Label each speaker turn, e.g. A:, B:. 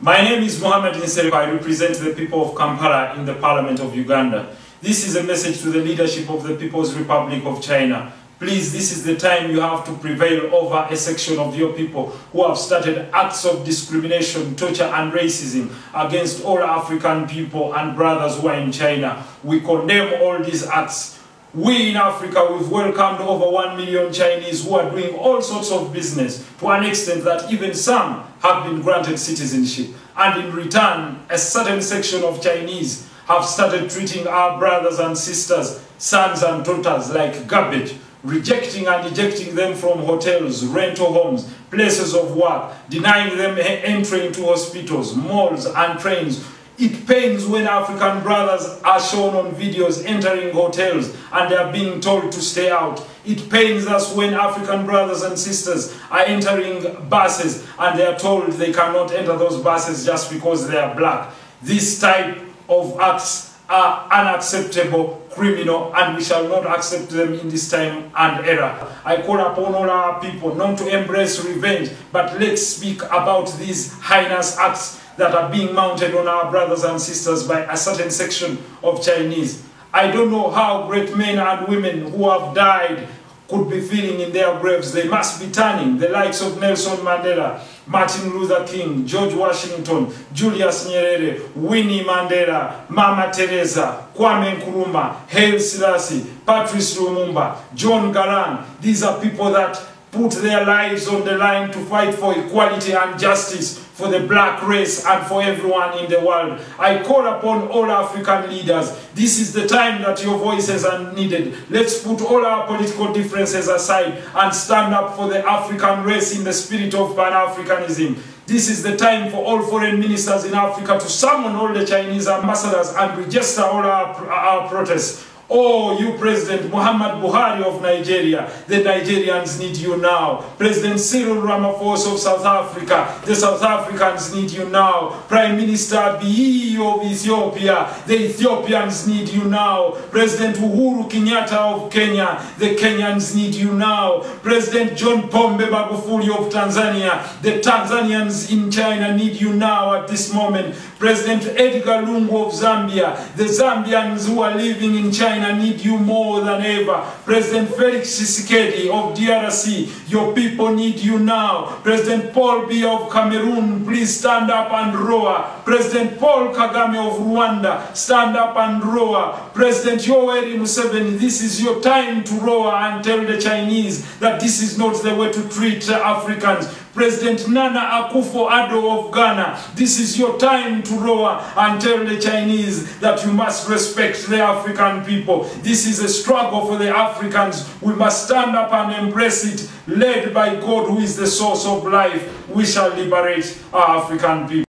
A: My name is Muhammad Nsereko. I represent the people of Kampala in the Parliament of Uganda. This is a message to the leadership of the People's Republic of China. Please, this is the time you have to prevail over a section of your people who have started acts of discrimination, torture, and racism against all African people and brothers who are in China. We condemn all these acts. We in Africa, we've welcomed over 1 million Chinese who are doing all sorts of business to an extent that even some have been granted citizenship. And in return, a certain section of Chinese have started treating our brothers and sisters, sons and daughters like garbage, rejecting and ejecting them from hotels, rental homes, places of work, denying them entry into hospitals, malls and trains, it pains when African brothers are shown on videos entering hotels and they are being told to stay out. It pains us when African brothers and sisters are entering buses and they are told they cannot enter those buses just because they are black. This type of acts are unacceptable, criminal, and we shall not accept them in this time and era. I call upon all our people not to embrace revenge, but let's speak about these heinous acts that are being mounted on our brothers and sisters by a certain section of Chinese. I don't know how great men and women who have died could be feeling in their graves. They must be turning. The likes of Nelson Mandela, Martin Luther King, George Washington, Julius Nyerere, Winnie Mandela, Mama Teresa, Kwame Nkrumah, Haile Selassie, Patrice Lumumba, John Garang. These are people that put their lives on the line to fight for equality and justice for the black race and for everyone in the world. I call upon all African leaders. This is the time that your voices are needed. Let's put all our political differences aside and stand up for the African race in the spirit of Pan-Africanism. This is the time for all foreign ministers in Africa to summon all the Chinese ambassadors and register all our, our protests. Oh, you President Muhammad Buhari of Nigeria, the Nigerians need you now. President Cyril Ramaphosa of South Africa, the South Africans need you now. Prime Minister Abiy of Ethiopia, the Ethiopians need you now. President Uhuru Kenyatta of Kenya, the Kenyans need you now. President John Pombe Magufuli of Tanzania, the Tanzanians in China need you now at this moment. President Edgar Lungu of Zambia, the Zambians who are living in China China need you more than ever. President Felix Tshisekedi of DRC, your people need you now. President Paul Biya of Cameroon, please stand up and roar. President Paul Kagame of Rwanda, stand up and roar. President Yoweri Museveni, this is your time to roar and tell the Chinese that this is not the way to treat Africans. President Nana Akufo-Addo of Ghana, this is your time to roar and tell the Chinese that you must respect the African people. This is a struggle for the Africans. We must stand up and embrace it, led by God who is the source of life. We shall liberate our African people.